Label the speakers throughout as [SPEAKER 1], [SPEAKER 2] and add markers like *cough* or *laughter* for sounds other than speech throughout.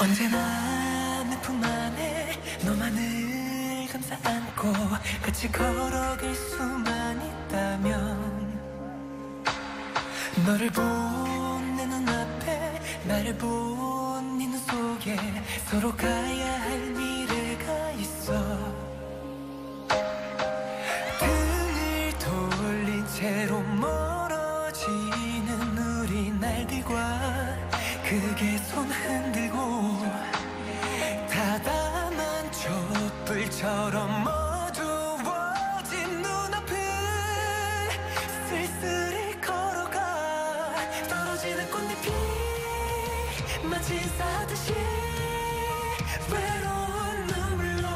[SPEAKER 1] 언제나 내 품 안에 너만을 감싸 안고 같이 걸어갈 수만 있다면 너를 본 내 눈앞에 나를 본 네 눈 속에 서로 가야 할 일. 지는 우리 날들과 그게 손 흔들고 다담한 촛불처럼 어두워진 눈앞을 쓸쓸히 걸어가 떨어지는 꽃잎이 마치 인사하듯이 외로운 눈물로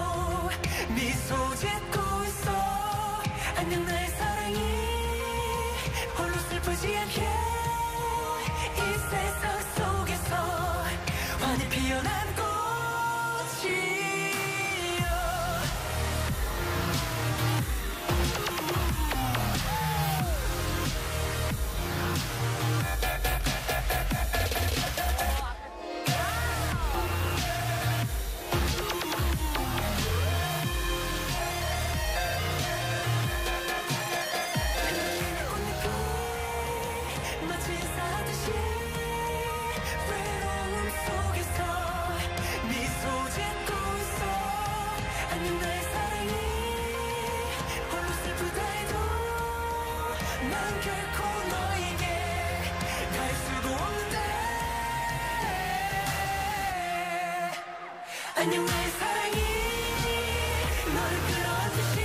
[SPEAKER 1] 미소 짓고 있어. 안녕 나의 안녕 나의 사랑이 너를 끌어안듯이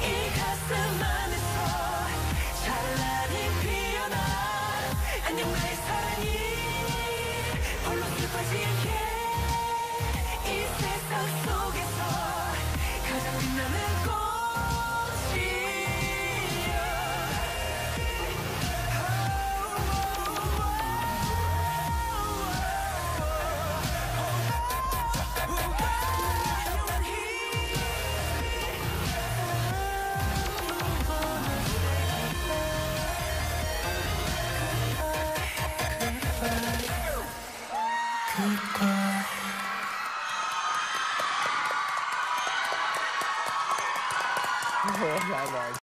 [SPEAKER 1] 이 가슴 안에서 찬란히 피어나. 안녕 *laughs* oh
[SPEAKER 2] my God.